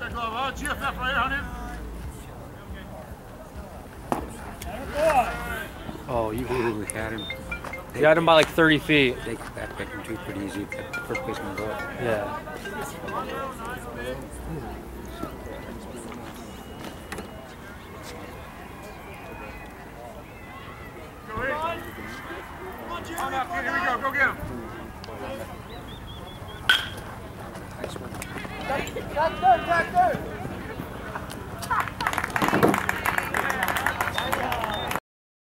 Get that glove out. GFF right here, honey. Oh, you ooh, had him. You got him by like 30 feet. They that pick him too pretty easy. That the first baseman go up. Yeah. Go in. On up, kid. Here we go. Go get him. Back there, back there.